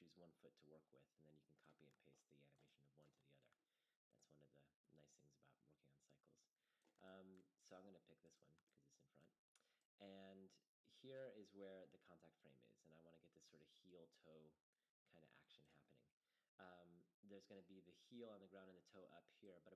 choose one foot to work with, and then you can copy and paste the animation of one to the other. That's one of the nice things about working on cycles. Um, so I'm going to pick this one because it's in front. And here is where the contact frame is, and I want to get this sort of heel-toe kind of action happening. Um, there's going to be the heel on the ground and the toe up here, but